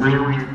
Really?